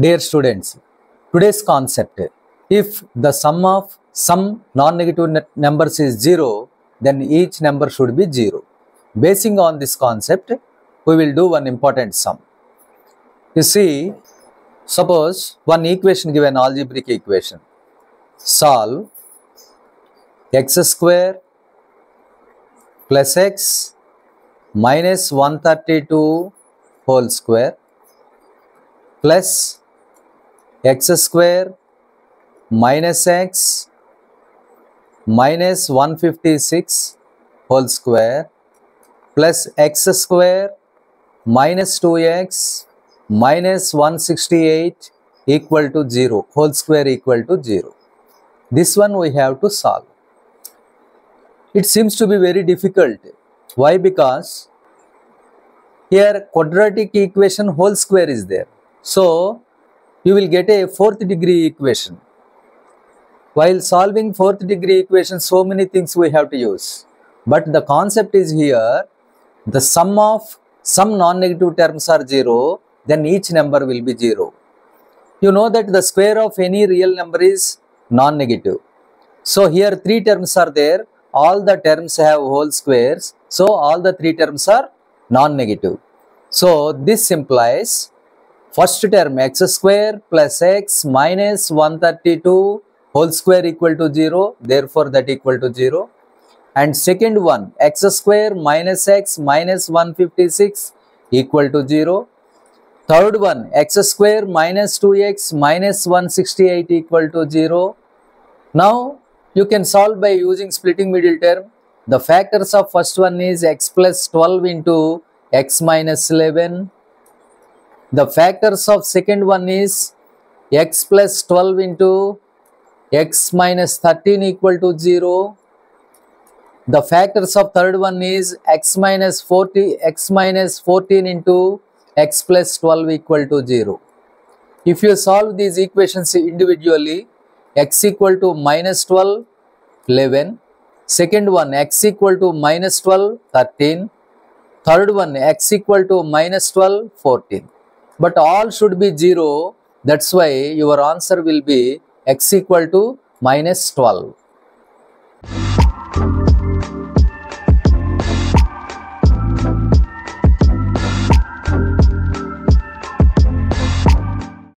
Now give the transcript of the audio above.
Dear students, today's concept if the sum of some non-negative numbers is 0, then each number should be 0. Basing on this concept, we will do one important sum. You see, suppose one equation given algebraic equation. Solve x square plus x minus 132 whole square plus x square minus x minus 156 whole square plus x square minus 2x minus 168 equal to 0 whole square equal to 0. This one we have to solve. It seems to be very difficult. Why? Because here quadratic equation whole square is there. So, you will get a fourth degree equation. While solving fourth degree equation, so many things we have to use. But the concept is here, the sum of some non-negative terms are 0, then each number will be 0. You know that the square of any real number is non-negative. So, here three terms are there, all the terms have whole squares, so all the three terms are non-negative. So, this implies first term x square plus x minus 132 whole square equal to 0 therefore that equal to 0 and second one x square minus x minus 156 equal to 0 third one x square minus 2x minus 168 equal to 0 now you can solve by using splitting middle term. The factors of first one is x plus 12 into x minus 11 the factors of second one is x plus 12 into x minus 13 equal to 0. The factors of third one is x minus 40, x minus 14 into x plus 12 equal to 0. If you solve these equations individually, x equal to minus 12, 11. Second one, x equal to minus 12, 13. Third one, x equal to minus 12, 14 but all should be 0 that's why your answer will be x equal to minus 12